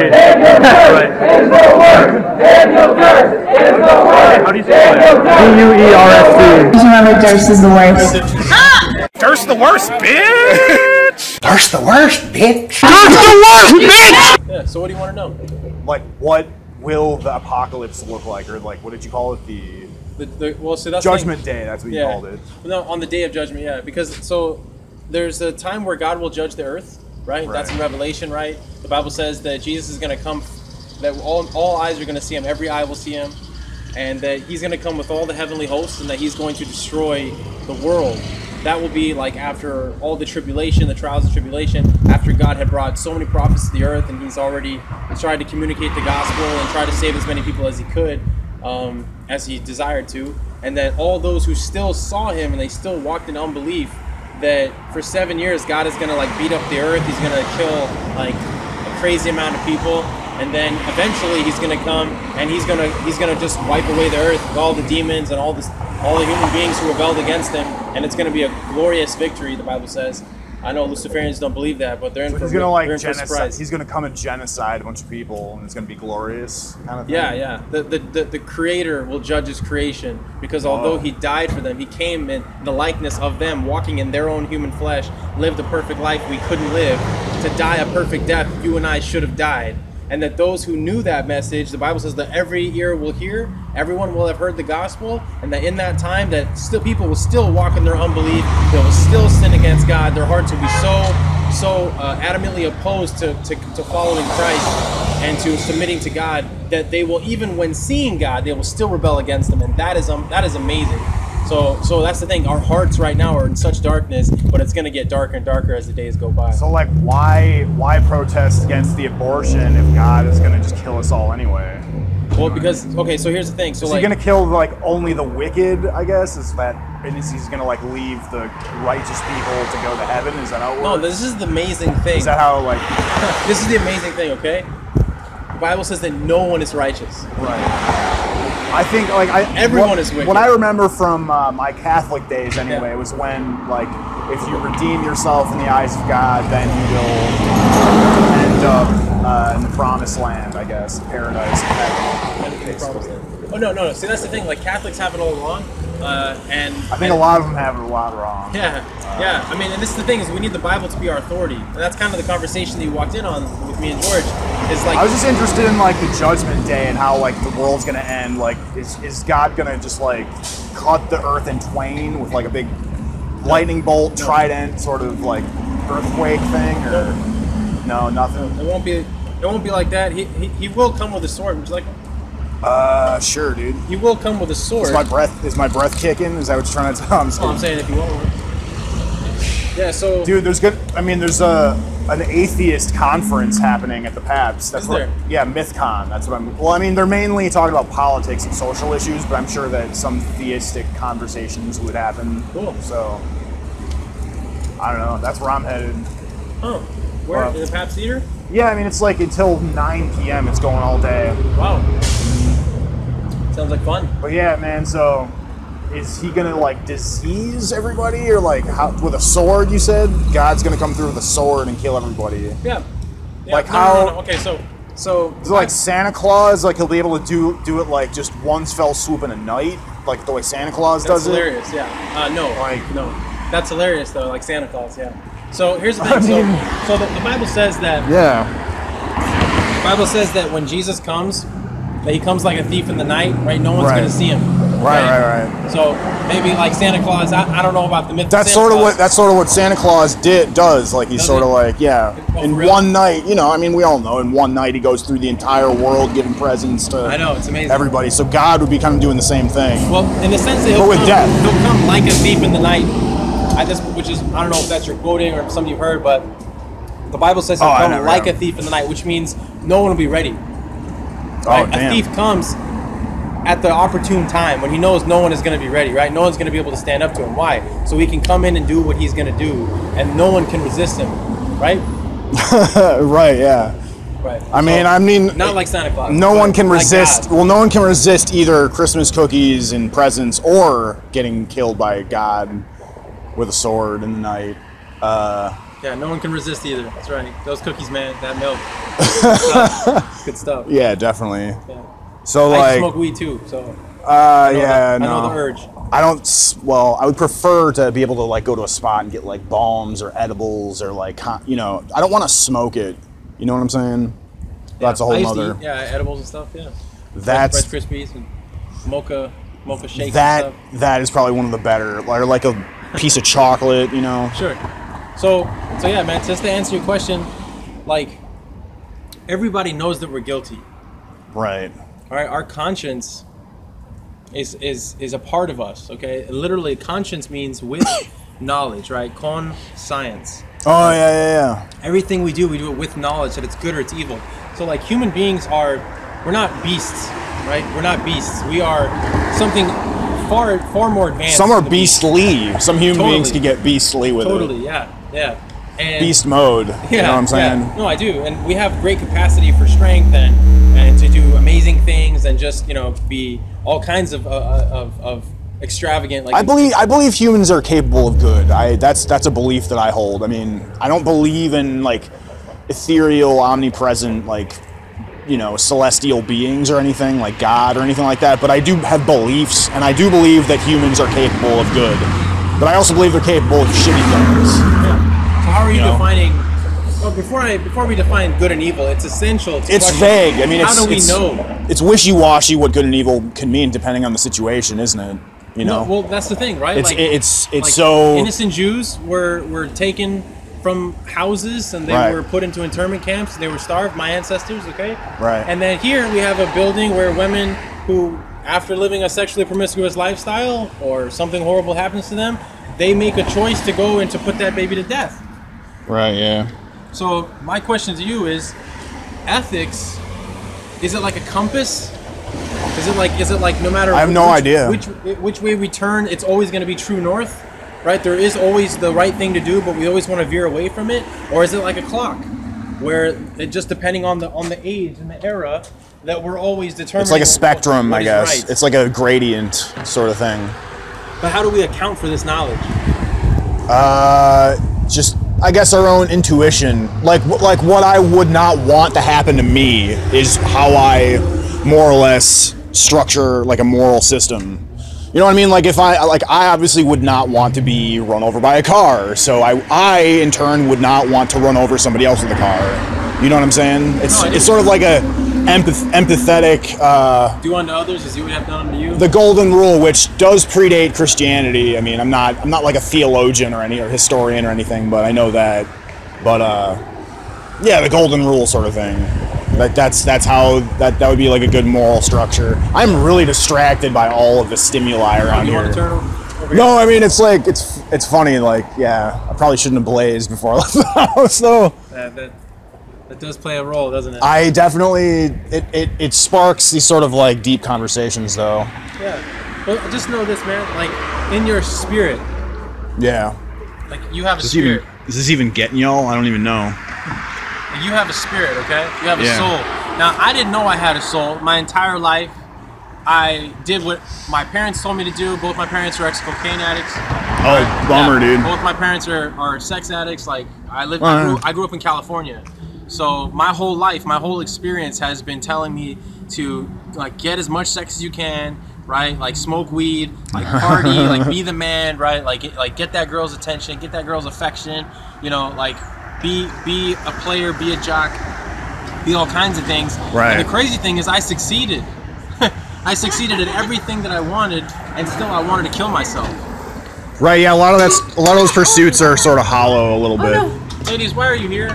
kid. Daniel Duerst Right. is the worst. Daniel Duerst is the worst. How do you spell Daniel it? Duerst. D-U-E-R-S-T. Just remember Duerst is the worst. Duerst the worst, bitch! Duerst the worst, bitch. Yeah. So what do you want to know? Like, what will the apocalypse look like? Or, like, what did you call it? The The, the, well, so that's the thing. Judgment Day, that's what you Yeah. called it. No, on the day of judgment, yeah. Because so there's a time where God will judge the earth, right? That's in Revelation, right? The Bible says that Jesus is going to come, that all, all eyes are going to see him, every eye will see him, and that he's going to come with all the heavenly hosts and that he's going to destroy the world. That will be like after all the tribulation, the trials of tribulation, after God had brought so many prophets to the earth and he's already tried to communicate the gospel and try to save as many people as he could, um, as he desired to. And that all those who still saw him and they still walked in unbelief, that for seven years God is gonna like beat up the earth. He's gonna kill like a crazy amount of people, and then eventually he's gonna come and he's gonna he's gonna just wipe away the earth with all the demons and all this all the human beings who rebelled against him, and it's gonna be a glorious victory. The Bible says. I know Luciferians don't believe that, but they're in So for he's gonna like they're in for a genocide. surprise. He's gonna come and genocide a bunch of people, and it's gonna be glorious, kind of thing. Yeah, yeah. The, the, the, the creator will judge his creation because although Oh. he died for them, he came in the likeness of them, walking in their own human flesh, lived a perfect life we couldn't live, to die a perfect death you and I should have died. And that those who knew that message, the Bible says that every ear will hear, everyone will have heard the gospel, and that in that time that still people will still walk in their unbelief, they will still sin against God, their hearts will be so so uh, adamantly opposed to, to, to following Christ and to submitting to God that they will even when seeing God they will still rebel against Him and that is um, that is amazing. So so that's the thing. Our hearts right now are in such darkness, but it's gonna get darker and darker as the days go by. So like, why why protest against the abortion if God is gonna just kill us all anyway? well, because okay, so here's the thing. So Is like he gonna kill like only the wicked? I guess is that, and is he's gonna like leave the righteous people to go to heaven? Is that how it no, this is the amazing thing. Is that how like this is the amazing thing. Okay, the Bible says that no one is righteous. right? I think like I Everyone what, is wicked. What I remember from uh, my Catholic days anyway Yeah. was when like if you redeem yourself in the eyes of God, then you will end up uh, in the promised land, I guess, paradise. That. Oh no, no, no. See, that's the thing. Like Catholics have it all wrong, uh, and I think a lot of them have it a lot wrong. Yeah, yeah. I mean, and this is the thing is we need the Bible to be our authority, and that's kind of the conversation that you walked in on with me and George. Is like I was just interested in like the judgment day and how like the world's gonna end. Like, is, is God gonna just like cut the earth in twain with like a big lightning bolt, No. trident sort of like earthquake thing, or no, nothing? it won't be, it won't be like that. He, he, he will come with a sword. Would you like? Uh, sure, dude. You will come with a sword. Is my breath is my breath kicking? Is that what you're trying to tell? I'm Oh, I'm saying if you want one. Yeah. So Dude, there's good. I mean, there's a an atheist conference happening at the Pabst. That's Is what, there? Yeah, MythCon. That's what I'm. Well, I mean, they're mainly talking about politics and social issues, but I'm sure that some theistic conversations would happen. Cool. So, I don't know. That's where I'm headed. Oh, where Well- in the Pabst Theater? Yeah, I mean, it's like until 9 p.m. It's going all day. Wow. Sounds like fun. But yeah, man. So, is he gonna like disease everybody, or like how, with a sword? You said God's gonna come through with a sword and kill everybody. Yeah. yeah. Like no, how- no, no. Okay, so so Is it like Santa Claus? Like he'll be able to do do it like just one fell swoop in a night, like the way Santa Claus That's does it. hilarious. Yeah. Uh, no. Like- no. That's hilarious though. Like Santa Claus. Yeah. So here's the thing. I mean- so, so the, the Bible says that Yeah. the Bible says that when Jesus comes, that he comes like a thief in the night. Right. No one's Right. gonna see him. Right, right, right. So maybe like Santa Claus. I, I don't know about the myth. That's Santa sort of Claus. what that's sort of what Santa Claus did does. Like he's Does sort he? of like yeah. Oh, In for real? one night, you know, I mean, we all know. In one night, he goes through the entire world giving presents to I know it's amazing. everybody. So God would be kind of doing the same thing. Well, in the sense that he'll But with come, death. he'll come like a thief in the night. I just, which is, I don't know if that's your quoting or if something you've heard, but the Bible says he'll Oh, come like a thief in the night, which means no one will be ready. Oh Right? A thief comes at the opportune time when he knows no one is going to be ready, right? No one's going to be able to stand up to him. Why? So he can come in and do what he's going to do, and no one can resist him, right? right. Yeah. Right. I mean, I mean, not like Santa Claus. no one can resist. God. Well, no one can resist either Christmas cookies and presents or getting killed by God with a sword in the night. Uh, Yeah, no one can resist either. That's right. Those cookies, man. That milk. Good stuff. Good stuff. Yeah, definitely. Yeah. So I like, smoke weed too, so uh, I yeah, the, no. I know the urge. I don't. s- Well, I would prefer to be able to like go to a spot and get like balms or edibles or like you know. I don't want to smoke it. You know what I'm saying? Yeah. That's a whole used to nother. eat, yeah, edibles and stuff. Yeah. That's Rice Krispies and mocha, mocha shakes that. That is probably one of the better. Or like a piece of chocolate. You know. Sure. So, so yeah, man. Just to answer your question, like everybody knows that we're guilty. Right. All right, our conscience is is is a part of us. Okay, literally, conscience means with knowledge, right? Con science. Oh yeah, yeah, yeah. Everything we do, we do it with knowledge that it's good or it's evil. So, like human beings are, we're not beasts, right? We're not beasts. We are something far far more advanced. Some are the beast. beastly. Some human Totally. beings can get beastly with Totally, it. Totally, yeah, yeah. And Beast mode. Yeah, you know what I'm saying? yeah. No, I do, and we have great capacity for strength and and to do amazing things and just you know be all kinds of uh, of, of extravagant. Like I believe I believe humans are capable of good. I that's that's a belief that I hold. I mean, I don't believe in like ethereal, omnipresent, like you know, celestial beings or anything like God or anything like that. But I do have beliefs, and I do believe that humans are capable of good. But I also believe they're capable of shitty things. Yeah. So how are you, You know? defining? Well, before I before we define good and evil, it's essential. To It's question, vague. I mean, how it's do we it's, know? It's wishy-washy what good and evil can mean depending on the situation, isn't it? You know, No, well, that's the thing, right? it's it's it's like so innocent Jews were were taken from houses and they Right. were put into internment camps. They were starved. My ancestors, okay. Right. And then here we have a building where women who, after living a sexually promiscuous lifestyle or something horrible happens to them, they make a choice to go and to put that baby to death. right. Yeah. So my question to you is, ethics, is it like a compass? Is it like is it like no matter I have no which, idea. which which way we turn, it's always going to be true north, right? There is always the right thing to do, but we always want to veer away from it, or is it like a clock, where it just depending on the on the age and the era that we're always determining. It's like a spectrum, I guess. right. It's like a gradient sort of thing. but how do we account for this knowledge? Uh, just I guess our own intuition. Like like what I would not want to happen to me is how I more or less structure like a moral system. You know what I mean? Like if I like I obviously would not want to be run over by a car, so I I in turn would not want to run over somebody else with a car. You know what I'm saying? It's No, it's sort of like a empath- empathetic uh, Do unto others as you would have done unto you. the golden rule, which does predate Christianity. I mean, I'm not I'm not like a theologian or any or historian or anything, but I know that. But uh, yeah, the golden rule sort of thing. That that's that's how that that would be like a good moral structure. I'm really distracted by all of the stimuli around you here. want to turn here? no, I mean it's like it's it's funny. Like yeah, I probably shouldn't have blazed before I left the house though. That, that, that does play a role, doesn't it? I definitely it, it it sparks these sort of like deep conversations though. Yeah. But just know this, man. Like in your spirit, Yeah. like you have a Is this spirit. even is this even getting y'all? I don't even know. You have a spirit, okay? You have a Yeah. soul. Now, I didn't know I had a soul. My entire life, I did what my parents told me to do. Both my parents are ex-cocaine addicts. Oh, bummer, Yeah, dude. Both my parents are, are sex addicts. Like I lived, Oh, I, grew. I grew up in California, so my whole life, my whole experience has been telling me to like get as much sex as you can, right? Like smoke weed, like party, like be the man, right? Like like get that girl's attention, get that girl's affection, you know, like be be a player, be a jock, be all kinds of things. Right. And the crazy thing is, I succeeded. I succeeded at everything that I wanted, and still I wanted to kill myself. Right, yeah, a lot of that's a lot of those pursuits are sort of hollow a little oh, bit. Ladies, why are you here?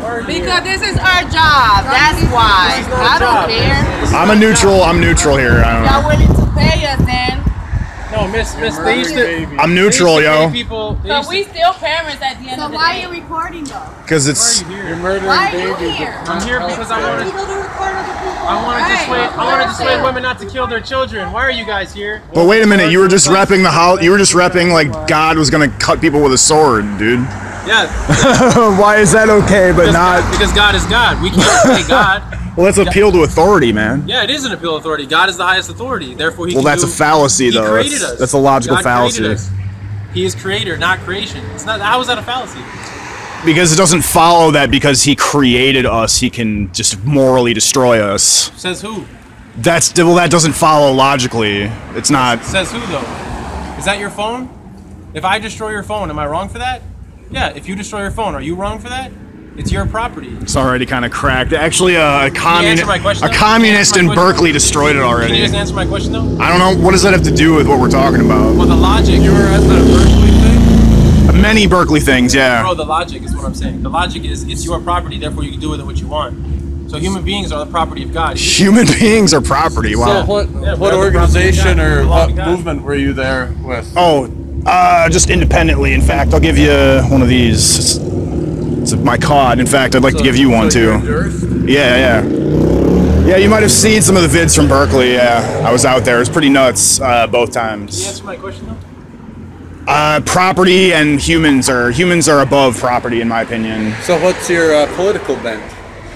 Are you here? Because this is our job. That's why. I is not job. don't care. I'm a neutral. I'm neutral here. I don't Y'all know. willing to pay us then? No, Miss Miss. They used to. I'm they used neutral, to yo. People. they used to- we still parents at the end So of the day. So why are you recording though? Because Why it's are you here? You're murdering Why are you babies. here? I'm here because I want to. go to record other people. I want to Right. dissuade. I want to dissuade women not to kill their children. Why are you guys here? But wait a minute, you were just repping the how you were just repping like God was gonna cut people with a sword, dude. Yeah, Why is that okay, but because not? God, because God is God. We can't say God. Well, that's appeal to authority, man. Yeah, it is an appeal to authority. God is the highest authority. Therefore, He. Well, that's do- a fallacy, He though. created That's, us. that's a logical God fallacy. He is creator, not creation. It's not. How is that a fallacy? Because it doesn't follow that because he created us, he can just morally destroy us. Says who? That's well, that doesn't follow logically. It's not. Says who though? Is that your phone? If I destroy your phone, am I wrong for that? Yeah. If you destroy your phone, are you wrong for that? It's your property. It's already kind of cracked. Actually, uh, a communist, answer my question, a communist in you answer my question? Berkeley destroyed it already. Can you already. just answer my question though? I don't know what does that have to do with what we're talking about. Well, the logic. You were at the Berkeley thing? Many Berkeley things, yeah. Bro, the logic is what I'm saying. The logic is it's your property, therefore you can do with it what you want. So human beings are the property of God. Human beings are property. Wow. So what, Yeah, what organization property you got, or what movement were you there with? Oh, uh, just independently. In fact, I'll give you one of these. It's, it's my cod. In fact, I'd like to give you one So too. you're in Duerst? Yeah, yeah. Yeah, you might have seen some of the vids from Berkeley. Yeah, I was out there. It was pretty nuts uh, both Can you times. answer my question though? Uh, property and humans are humans are above property in my opinion. So what's your uh, political bent?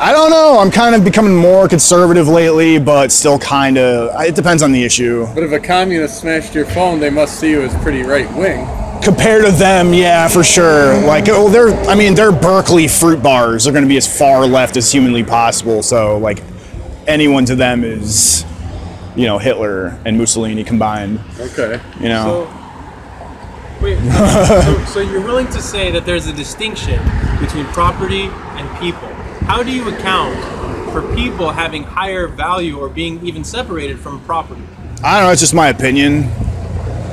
I don't know. I'm kind of becoming more conservative lately, but still kind of. It depends on the issue. But if a communist smashed your phone, they must see you as pretty right wing. Compared to them, yeah, for sure. Like, oh, they're. I mean, their Berkeley fruit bars They're going to be as far left as humanly possible. So, like, anyone to them is, you know, Hitler and Mussolini combined. Okay. You know. So, wait, so, so you're willing to say that there's a distinction between property and people. How do you account for people having higher value or being even separated from property? I don't know. It's just my opinion.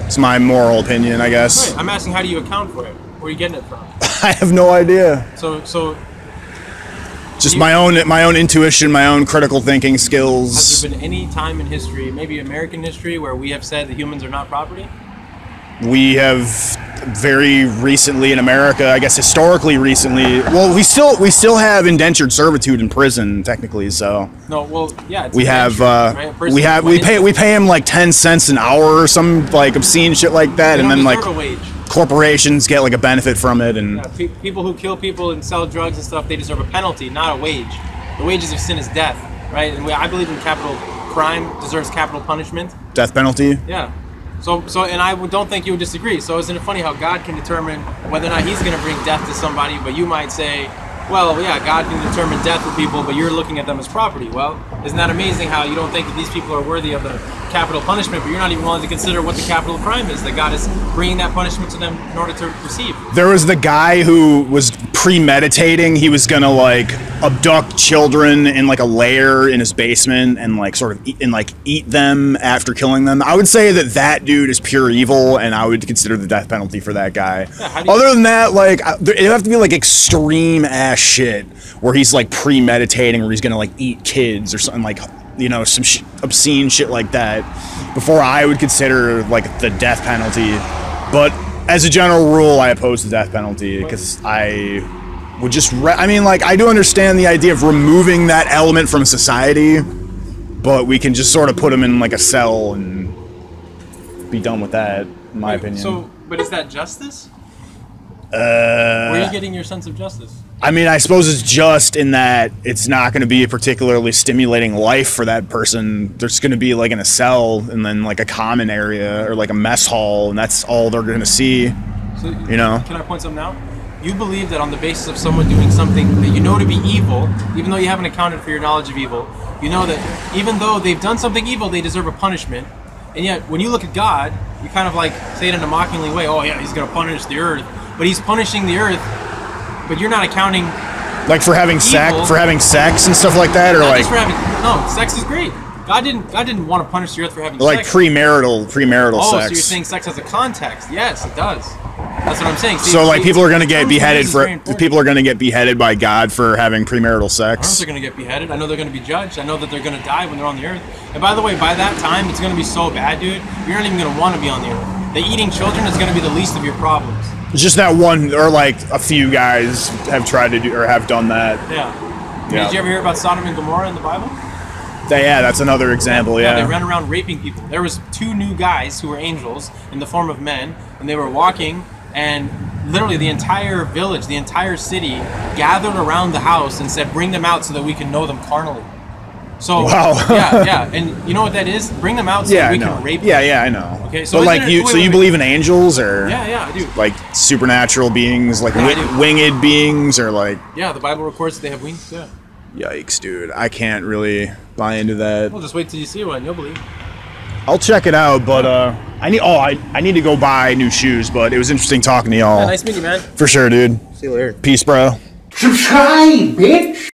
It's my moral opinion, I guess. Right, I'm asking how do you account for it? Where are you getting it from? I have no idea. So, so Just my own, my own intuition, my own critical thinking skills. has there been any time in history, maybe American history, where we have said that humans are not property? We have very recently in America, I guess historically recently. Well, we still we still have indentured servitude in prison technically. So No, well, yeah. It's we have uh, right? We have we pay we pay him like ten cents an hour or some like obscene shit like that, they and then like deserve a wage. corporations get like a benefit from it, and Yeah, pe- people who kill people and sell drugs and stuff, they deserve a penalty, not a wage. The wages of sin is death, right? And we, I believe in capital crime deserves capital punishment. death penalty. Yeah. So, so, and I don't think you would disagree. So, isn't it funny how God can determine whether or not He's going to bring death to somebody, but you might say, well, yeah, God can determine death for people, but you're looking at them as property. Well, isn't that amazing how you don't think that these people are worthy of the capital punishment, but you're not even willing to consider what the capital crime is, that God is bringing that punishment to them in order to receive? There was the guy who was premeditating. He was gonna like abduct children in like a lair in his basement and like sort of eat, and like eat them after killing them. I would say that that dude is pure evil, and I would consider the death penalty for that guy. you- Other than that, like it'd have to be like extreme ass shit where he's like premeditating, where he's gonna like eat kids or something like you know some sh- obscene shit like that before I would consider like the death penalty. But as a general rule, I oppose the death penalty because I would just. Re- I mean, like I do understand the idea of removing that element from society, but we can just sort of put them in like a cell and be done with that. In my Wait, opinion. So, but is that justice? uh, Where are you getting your sense of justice? I mean, I suppose it's just in that it's not going to be a particularly stimulating life for that person. There's going to be like in a cell and then like a common area or like a mess hall, and that's all they're going to see. So, You know? Can I point something out? You believe that on the basis of someone doing something that you know to be evil, even though you haven't accounted for your knowledge of evil, you know that even though they've done something evil, they deserve a punishment. And yet, when you look at God, you kind of like say it in a mockingly way. Oh yeah, he's going to punish the earth, but he's punishing the earth. But you're not accounting Like for having sex, for having sex and stuff like that, or not like just for having. No, sex is great. God didn't. God didn't want to punish the earth for having like sex. premarital premarital Oh, sex. so you're saying sex has a context? Yes, it does. That's what I'm saying. See, so like people are going to get beheaded for people are going to get beheaded by God for having premarital sex. they're going to get beheaded. I know they're going to be judged. I know that they're going to die when they're on the earth. And by the way, by that time, it's going to be so bad, dude. You're not even going to want to be on the earth. The eating children is going to be the least of your problems. It's Just that one or like a few guys have tried to do or have done that. Yeah. Yeah. Did you ever hear about Sodom and Gomorrah in the Bible? They- yeah, that's another example. They Yeah. They ran around raping people. There was two new guys who were angels in the form of men, and they were walking, and literally the entire village, the entire city, gathered around the house and said, "Bring them out so that we can know them carnally." So Wow. yeah, yeah, and you know what that is? Bring them out so Yeah, we can rape. yeah, them. yeah, I know. Okay, so but like there- you, wait, so wait, you wait. believe in angels or Yeah, yeah, I do. like supernatural beings, like Yeah, I winged beings, or like Yeah, the Bible records that they have wings. Yeah. yikes, dude. I can't really buy into that. Well, just wait till you see one. You'll believe. I'll check it out, but uh, I need. Oh, I, I need to go buy new shoes. But it was interesting talking to y'all. Yeah, nice meeting you, man. For sure, dude. See you later. Peace, bro. Subscribe, bitch.